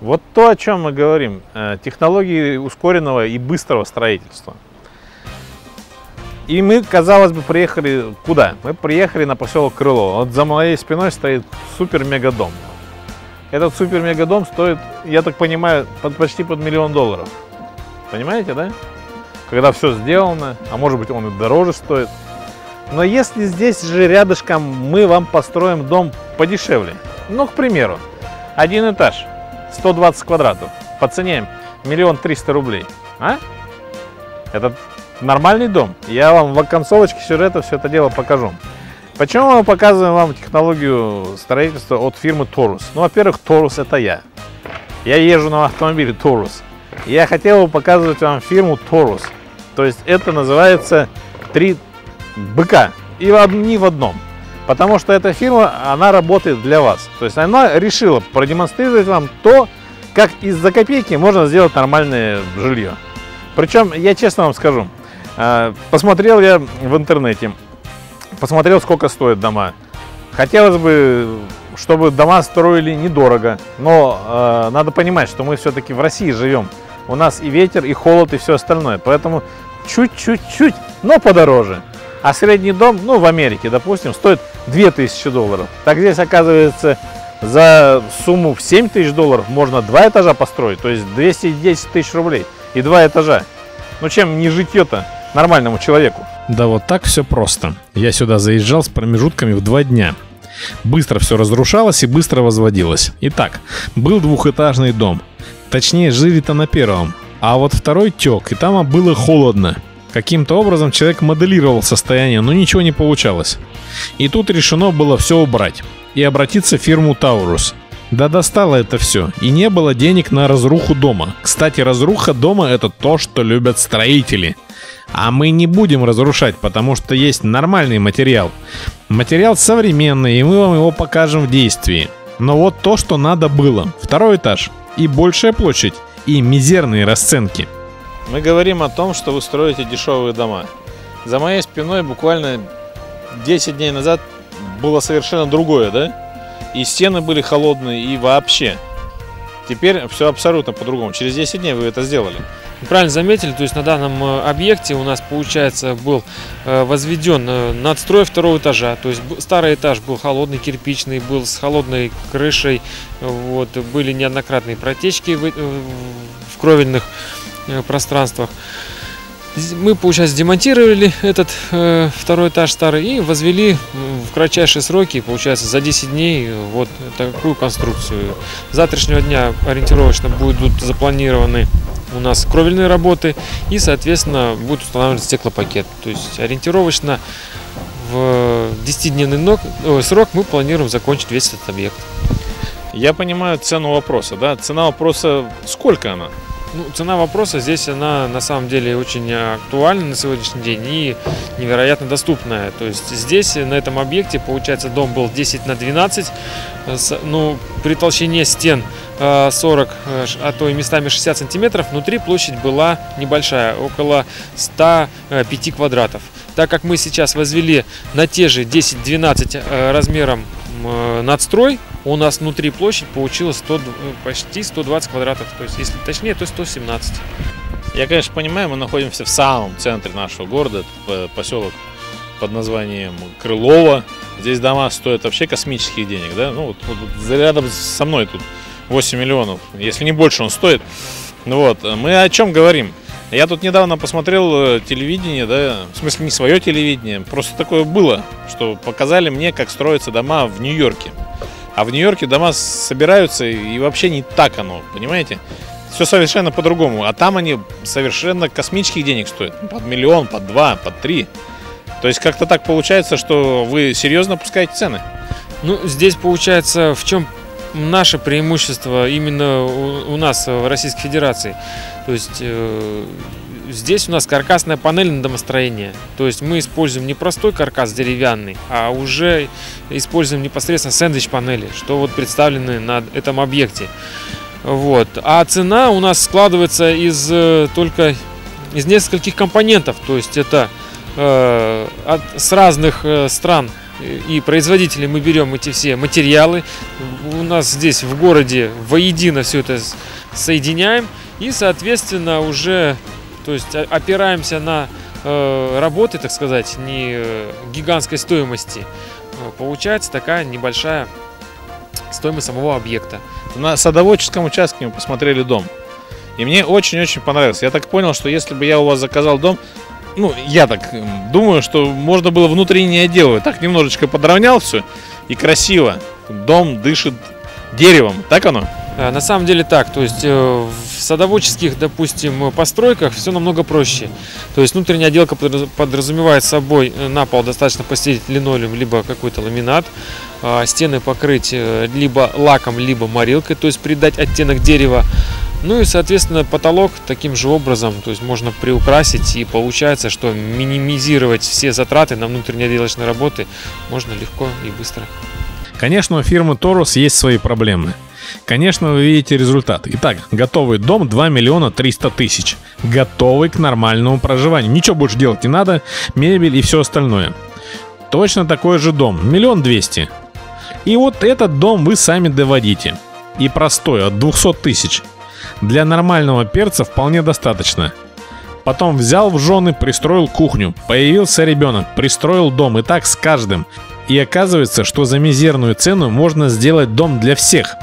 Вот то, о чем мы говорим. Э, технологии ускоренного и быстрого строительства. И мы, казалось бы, приехали куда? Мы приехали на поселок Крыло. Вот за моей спиной стоит супер-мега-дом. Этот супер-мега-дом стоит, я так понимаю, под, почти под миллион долларов. Понимаете, да? Когда все сделано, а может быть он и дороже стоит. Но если здесь же рядышком мы вам построим дом подешевле, ну, к примеру, один этаж, 120 квадратов, по цене миллион триста рублей, а? Это нормальный дом. Я вам в оконцовочке сюжета все это дело покажу. Почему мы показываем вам технологию строительства от фирмы Торус? Ну, во-первых, Торус это я. Я езжу на автомобиле Торус. Я хотел бы показывать вам фирму Торус. То есть это называется три быка. И не в одном. Потому что эта фирма, она работает для вас. То есть она решила продемонстрировать вам то, как из-за копейки можно сделать нормальное жилье. Причем, я честно вам скажу, а, посмотрел я в интернете, посмотрел, сколько стоят дома. Хотелось бы, чтобы дома строили недорого, но э, надо понимать, что мы все-таки в России живем. У нас и ветер, и холод, и все остальное. Поэтому чуть-чуть-чуть, но подороже. А средний дом, ну, в Америке, допустим, стоит 2000 долларов. Так здесь, оказывается, за сумму в 7 тысяч долларов можно два этажа построить, то есть 210 тысяч рублей и два этажа. Ну, чем не житье-то нормальному человеку? Да вот так все просто. Я сюда заезжал с промежутками в два дня. Быстро все разрушалось и быстро возводилось. Итак, был двухэтажный дом. Точнее, жили-то на первом. А вот второй тек, и там было холодно. Каким-то образом человек моделировал состояние, но ничего не получалось. И тут решено было все убрать и обратиться в фирму Таурус. Да достало это все, и не было денег на разруху дома. Кстати, разруха дома это то, что любят строители. А мы не будем разрушать, потому что есть нормальный материал. Материал современный, и мы вам его покажем в действии. Но вот то, что надо было. Второй этаж и большая площадь, и мизерные расценки. Мы говорим о том, что вы строите дешевые дома. За моей спиной буквально 10 дней назад было совершенно другое, да? И стены были холодные, и вообще. Теперь все абсолютно по-другому. Через 10 дней вы это сделали. Правильно заметили, то есть на данном э, объекте у нас, получается, был э, возведен э, надстрой второго этажа. То есть старый этаж был холодный, кирпичный, был с холодной крышей. Вот, были неоднократные протечки в, в кровельных пространствах. Мы, получается, демонтировали этот э, второй этаж старый и возвели в кратчайшие сроки, получается, за 10 дней вот такую конструкцию. С завтрашнего дня ориентировочно будут запланированы у нас кровельные работы и, соответственно, будет устанавливаться стеклопакет. То есть ориентировочно в 10-дневный срок мы планируем закончить весь этот объект. Я понимаю цену вопроса, да? Цена вопроса, сколько она? Ну, цена вопроса здесь, она на самом деле очень актуальна на сегодняшний день и невероятно доступная. То есть здесь, на этом объекте, получается, дом был 10 на 12, ну, при толщине стен 40, э, а то и местами 60 сантиметров, внутри площадь была небольшая, около 105 квадратов. Так как мы сейчас возвели на те же 10-12 э, размером э, надстрой, у нас внутри площадь получилась 100, почти 120 квадратов, то есть если точнее, то 117. Я, конечно, понимаю, мы находимся в самом центре нашего города, поселок под названием Крылова. Здесь дома стоят вообще космических денег, да? Ну, вот, вот рядом со мной тут 8 миллионов, если не больше он стоит. Ну вот, мы о чем говорим? Я тут недавно посмотрел э, телевидение, да, в смысле не свое телевидение, просто такое было, что показали мне, как строятся дома в Нью-Йорке. А в Нью-Йорке дома собираются и вообще не так оно, понимаете? Все совершенно по-другому. А там они совершенно космических денег стоят. Под миллион, под два, под три. То есть как-то так получается, что вы серьезно опускаете цены. Ну, здесь получается в чем наше преимущество именно у, у нас в Российской Федерации. То есть э, здесь у нас каркасная панель на домостроение. То есть мы используем не простой каркас деревянный, а уже используем непосредственно сэндвич-панели, что вот представлены на этом объекте. Вот. А цена у нас складывается из э, только из нескольких компонентов. То есть это э, от, с разных э, стран и производители мы берем эти все материалы. У нас здесь в городе воедино все это соединяем и, соответственно, уже то есть опираемся на э, работы, так сказать, не э, гигантской стоимости. Получается такая небольшая стоимость самого объекта. На садоводческом участке мы посмотрели дом. И мне очень-очень понравилось. Я так понял, что если бы я у вас заказал дом, ну, я так думаю, что можно было внутреннее отделывать. Так немножечко подровнял все и красиво. Дом дышит деревом. Так оно? Э, на самом деле так, то есть э, садоводческих, допустим, постройках все намного проще. То есть внутренняя отделка подразумевает собой э, на пол достаточно постелить линолеум, либо какой-то ламинат, а стены покрыть либо лаком, либо морилкой, то есть придать оттенок дерева. Ну и, соответственно, потолок таким же образом, то есть можно приукрасить и получается, что минимизировать все затраты на внутренние отделочные работы можно легко и быстро. Конечно, у фирмы Торус есть свои проблемы. Конечно, вы видите результат. Итак, готовый дом 2 миллиона 300 тысяч. Готовый к нормальному проживанию. Ничего больше делать не надо, мебель и все остальное. Точно такой же дом, миллион двести. И вот этот дом вы сами доводите. И простой, от 200 тысяч. Для нормального перца вполне достаточно. Потом взял в жены, пристроил кухню. Появился ребенок, пристроил дом. И так с каждым. И оказывается, что за мизерную цену можно сделать дом для всех.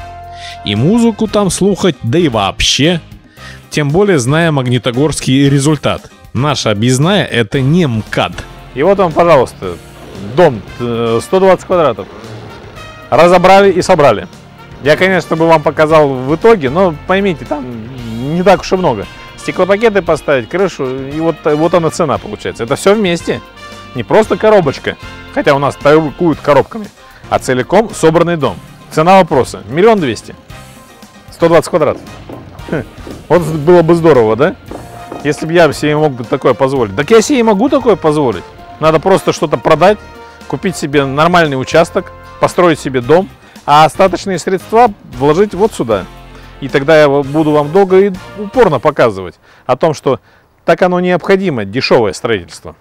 И музыку там слухать, да и вообще. Тем более, зная магнитогорский результат. Наша объездная это не МКАД. И вот вам, пожалуйста, дом 120 э, квадратов. Разобрали и собрали. Я, конечно, бы вам показал в итоге, но поймите, там не так уж и много. Стеклопакеты поставить, крышу, и вот, вот она цена получается. Это все вместе. Не просто коробочка, хотя у нас торгуют коробками, а целиком собранный дом. Цена вопроса – миллион двести. 120 квадратов. Вот было бы здорово, да? Если бы я себе мог бы такое позволить. Так я себе могу такое позволить. Надо просто что-то продать, купить себе нормальный участок, построить себе дом, а остаточные средства вложить вот сюда. И тогда я буду вам долго и упорно показывать о том, что так оно необходимо, дешевое строительство.